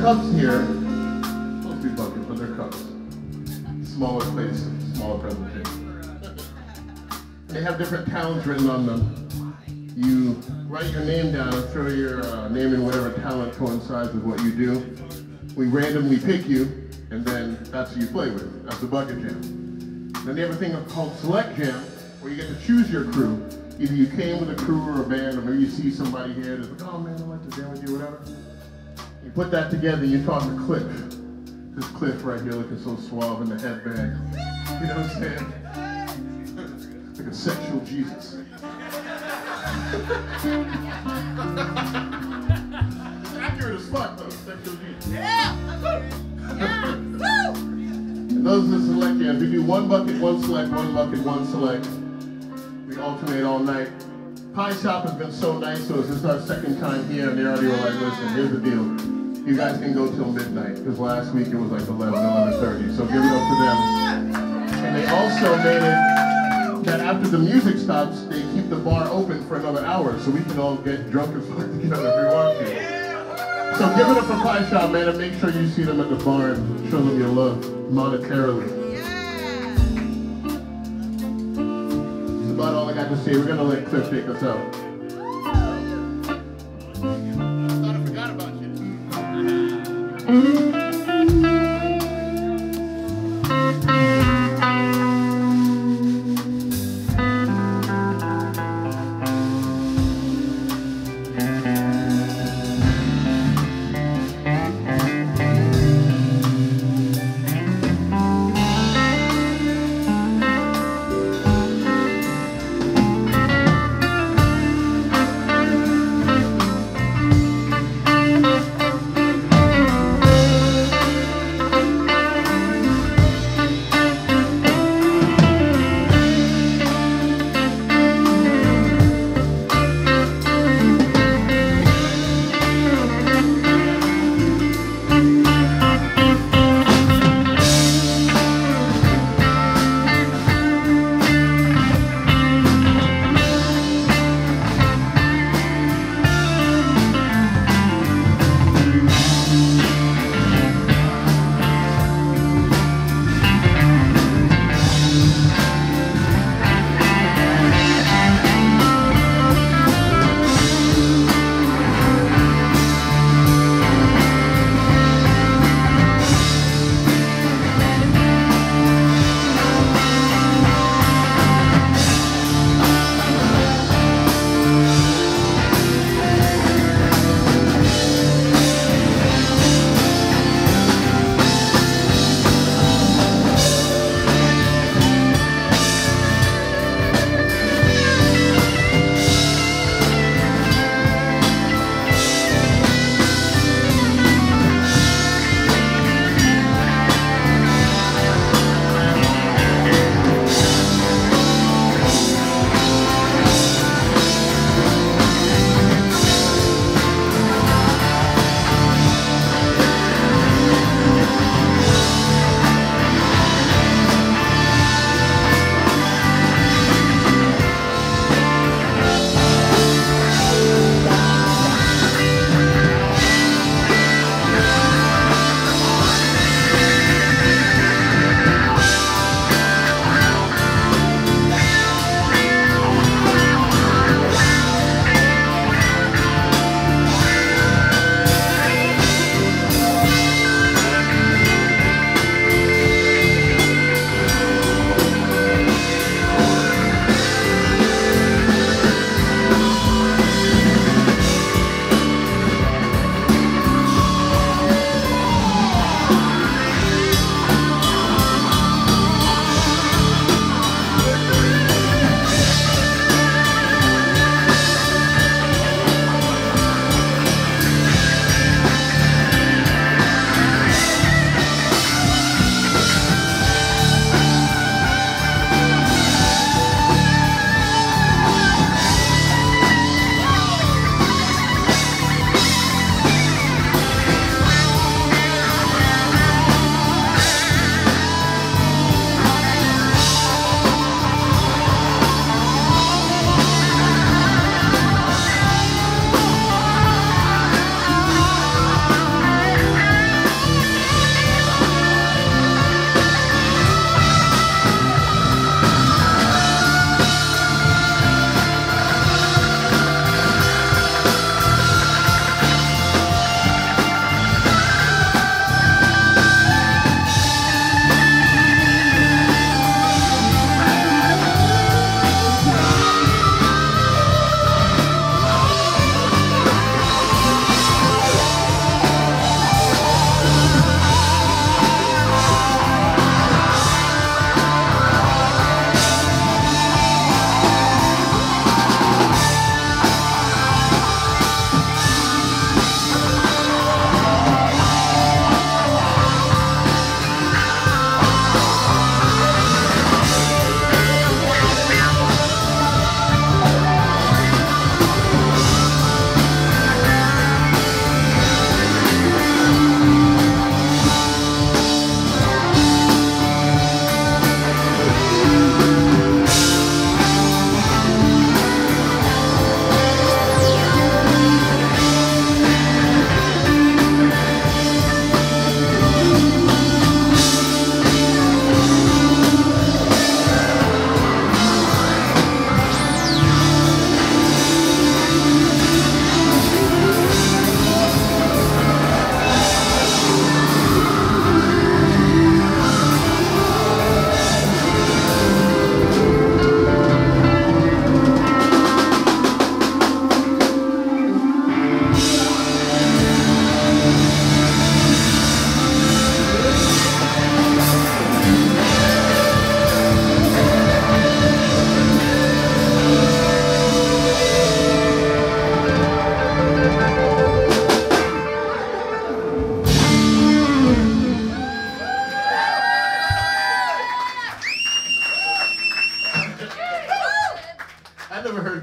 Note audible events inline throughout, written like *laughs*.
cups here. To be buckets, but they're cups. Smaller place, smaller presentation. They have different towns written on them. You write your name down and throw your uh, name in whatever talent coincides with what you do. We randomly pick you, and then that's who you play with. That's the bucket jam. Then they have a thing called select jam, where you get to choose your crew. Either you came with a crew or a band, or maybe you see somebody here that's like, oh man, I'd like to jam with you, whatever. You put that together, you talk to Cliff. This Cliff right here looking so suave in the headband. You know what I'm saying? like a sexual Jesus. Accurate as fuck though, sexual Jesus. And those are the select jams. We do one bucket, one select, one bucket, one select. We alternate all night. Pie Shop has been so nice, to so this is our second time here, and they already were like, listen, here's the deal. You guys can go till midnight, because last week it was like 11, 11.30, so give it up to them. And they also made it that after the music stops, they keep the bar open for another hour, so we can all get drunk and *laughs* fuck together if we want to. So give it up for Pie Shop, man, and make sure you see them at the bar and show them your love monetarily. About all I got to say. We're gonna let Cliff take us out.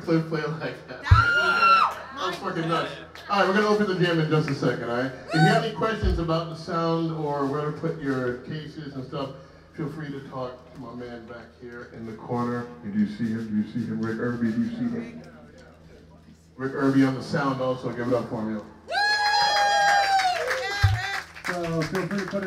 play play like that. That's fucking nuts. All right, we're gonna open the jam in just a second. All right. If you have any questions about the sound or where to put your cases and stuff, feel free to talk to my man back here in the corner. Do you see him? Do you see him? Rick Irby, do you see him? Rick Irby on the sound also. Give it up for him. So feel free to put it.